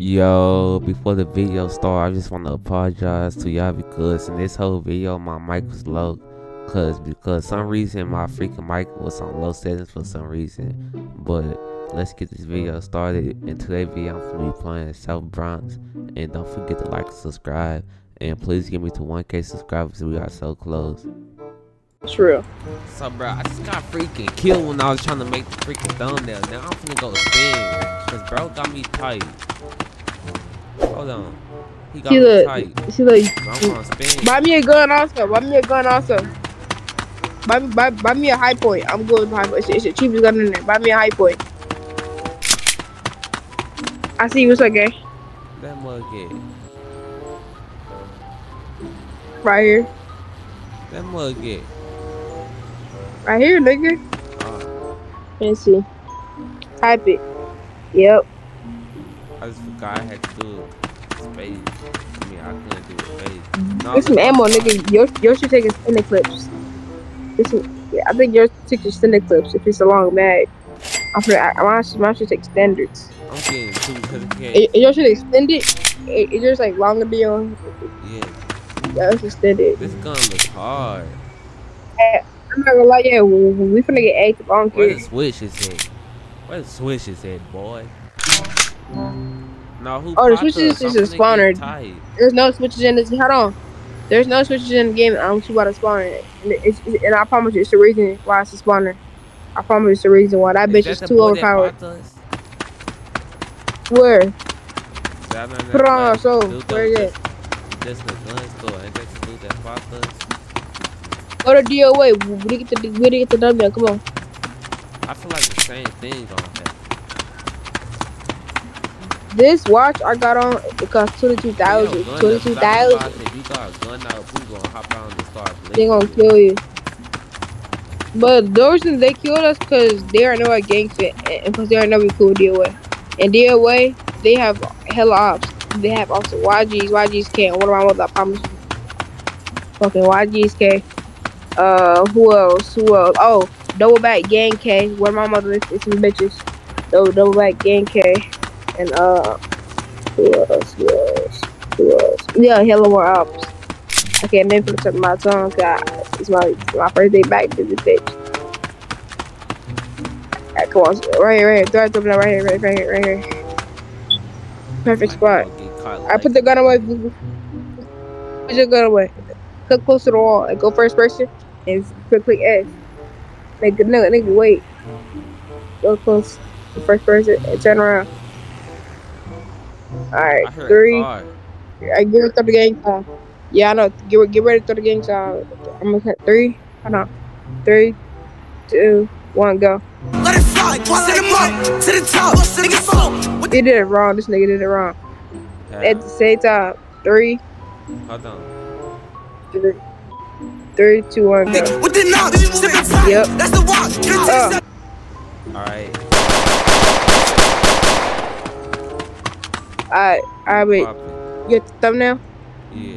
Yo, before the video start, I just want to apologize to y'all because in this whole video, my mic was low. Cause because some reason my freaking mic was on low settings for some reason. But let's get this video started. In today's video, I'm gonna be playing South Bronx. And don't forget to like and subscribe. And please get me to 1k subscribers. We are so close. True. So, bro, I just got freaking killed when I was trying to make the freaking thumbnail. Now I'm finna go spin. Cause bro got me tight. Hold on. He got She me look, tight. she look. I'm. Buy me a gun also. Buy me a gun also. Buy, me- buy, buy me a Hi-Point. I'm good with Hi-Point. It's, it's the cheapest gun in there. Buy me a Hi-Point. I see what's okay. That mug get. Right here. That mug get. Right here, nigga. Uh, Let's see. Type it. Yep. I just forgot I had to do space. I mean, I couldn't do it space. No, Get some ammo, nigga. Yours, yours should take a clips. Get some, yeah, I think yours takes extended clips if it's a long mag. I'm pretty, I, mine, should- mine should take standards. I'm getting two because it can't. It, yours should extend it. It, it just like longer than your. Yeah, Yeah, it's extended. this gun looks hard. I'm not gonna lie, yeah, we, we finna get active. I don't Where the switch is at? Where the switch is at, boy? No, who Oh, the popped switch is just a spawner. There's no switches in this. Hold on. There's no switches in the game. I'm too about to spawn it. And, it's, it's- and I promise you, it's the reason why it's a spawner. I promise it's the reason why. That bitch is too overpowered. Where? That man Put it on our soul. that Where is it? just- Just the gun store. Ain't that the dude that popped us? Go to DOA. We didn't get the, we didn't get the W. Come on. I feel like the same thing gonna happen. This watch I got on, it cost 22000 Yo, gun 22000 up. If you got a gun out, we gonna hop out and start They gonna kill you. But the reason they killed us because they are know our gang fit and because they are know we cool with DOA. And DOA, they have hella ops. They have also YGs, YGs K, and what about what I promise you? Fucking YGs K. Uh, who else? Who else? Oh, double back gang K. Where my mother is, is some bitches. Double, double back gang K. And uh, who else? Who else? Who else? Yeah, hella more ops. I can't name for the tip of my tongue. God, it's my it's my first day back to the bitch. Alright, come on, right here, right here, throw it right here, right, right here, right here. Perfect spot. I put the gun away. Put your gun away. Click close to the wall and go first person and click click S. Nigga, nigga, nigga, wait. Go close to first person and turn around. Alright, three. car. I give it to the gang time. Yeah, I know. Get get ready to the gang time. I'm gonna hit three. Hold on. Three, two, one, go. Let it fly, set him up to the top. Nigga slow. He did it wrong. This nigga did it wrong. At the same time. Three, Hold on. three, three, two, one, go. With the knobs. Yep. That's the watch. Get Uh, Alright. Alright, alright, wait. Pop it. The thumbnail? Yeah.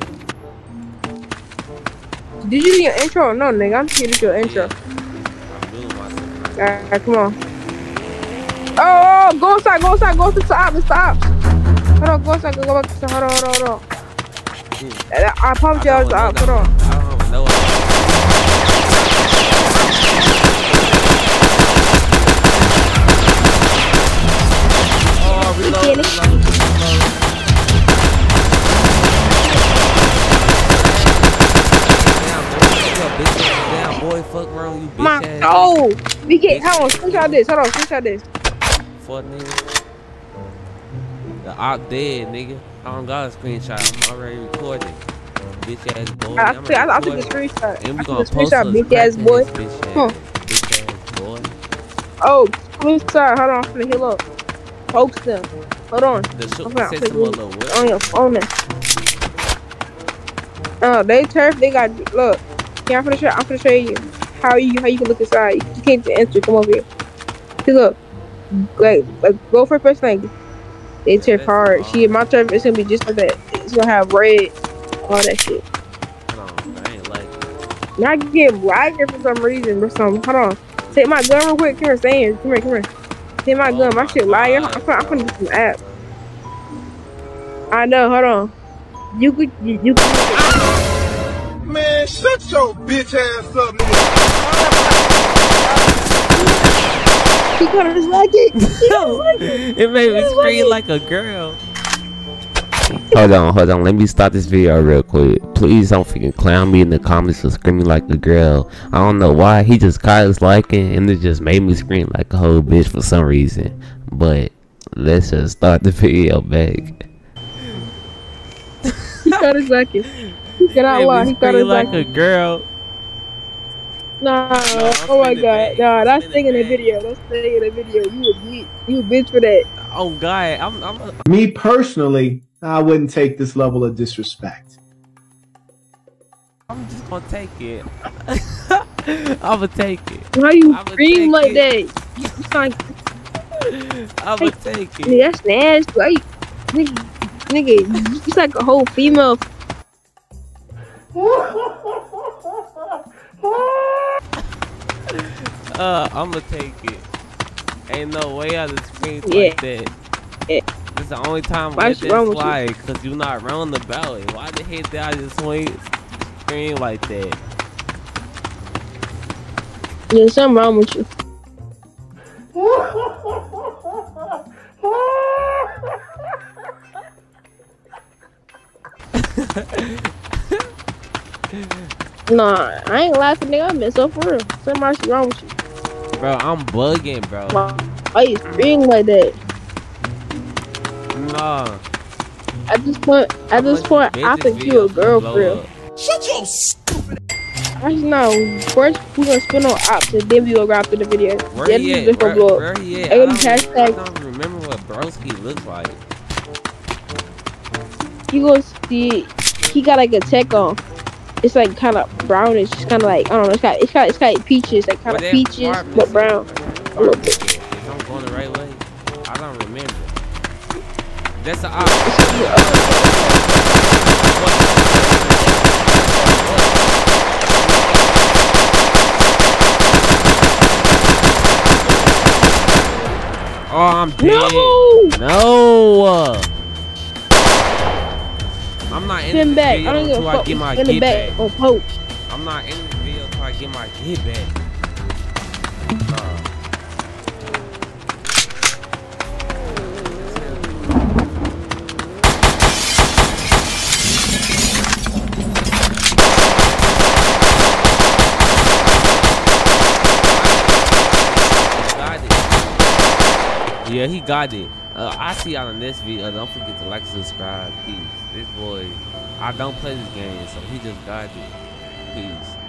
Did you do your intro? No, nigga. I'm here to do your intro. I'm doing myself. Alright, come on. Oh, oh, oh, go inside, go inside, go to the top, the ops. Hold on, go inside, go, go back to the, hold on, hold on, hold on. Hmm. I, I promise you I was the ops, hold on. I don't uh, even know. Oh, reload, Get it. reload, reload. Damn, boy, fuck up, bitch. Damn, boy, fuck around you, ass. oh, we get, hold on, screenshot this, hold on, screenshot this. Fuck nigga. The op dead, nigga. I don't got a screenshot. I'm already recording. Bitch ass boy. I, I, I'm took- I, I took the screenshot. And we gonna post screenshot, bitch ass boy. Bitch Huh. bitch ass boy. Oh, screenshot, hold on, I'm finna heal up. Post them. Hold on, The show I'm finna said put some you little what? on your phone now. Oh, uh, they turf, they got, look. Yeah, I'm finna show, I'm finna show you how are you, how you can look inside. You can't enter, come over here. See, look. Like, like, go for first thing. It's your that's She. My turf It's gonna be just like that. It's gonna have red, all that shit. Hold on, I ain't like it. Now I get lagging for some reason or something. Hold on. Take my gun real quick. Come here, here. Come here, come here. Take my Oh gun. My my shit. God, I'm I'm finna do some app. I know. Hold on. You could. You, you could. Man, shut your bitch ass up, nigga. He kind of like it. Like it. it made me scream like a girl. Hold on, hold on. Let me stop this video real quick. Please don't freaking clown me in the comments for screaming like a girl. I don't know why. He just caught his liking and it just made me scream like a whole bitch for some reason. But let's just start the video back. He kind of like it. He cannot Made lie. me He kind scream of like like a girl. Nah. I'm oh my spinning god. back. Nah. I'm That's thing in the back. video. That's thing in the video. You a bitch. You a bitch for that. Oh God, I'm I'm Me personally, I wouldn't take this level of disrespect. I'm just gonna take it. I'ma take it. Why you I'ma scream like it. that? You sound I'ma take it. Nigga, that's nasty. Why you, nigga, nigga, it's like a whole female. Uh, I'ma take it. Ain't no way I just scream Yeah. like that. Yeah. This the only time I What's let wrong that with you? fly, cause you not wrong the it. Why the heck did I just swing, scream like that? There's something wrong with you. Nah, I ain't laughing, nigga. I been so for real. Something else wrong with you. Bro, I'm bugging, bro. Why, why you scream like that? Nah. At this point, at this point, I think you a girl for real. Shut your stupid Actually, no. First, we gonna spin on ops, and then we gonna wrap to the video. Where then he we at? gonna Where, blow up. where he at? I them don't, I hashtag- don't remember what Broski looks like. You gonna see, he got like a check on. It's like kind of brownish. It's kind of like I don't know. It's got it's got it's got peaches, like kind of that peaches apartment but brown. Where that apartment? If I'm going the right way, I don't remember. That's the op. Oh, I'm dead. No, No. I'm in this back. I don't give a fuck. get my Send it get back on post. I'm not in this video until I get my get back. Nah. Got it. Yeah, he got it. Uh, I see y'all in this video. Don't forget to like and subscribe. Peace. This boy, I don't play this game, so he just got it. Peace.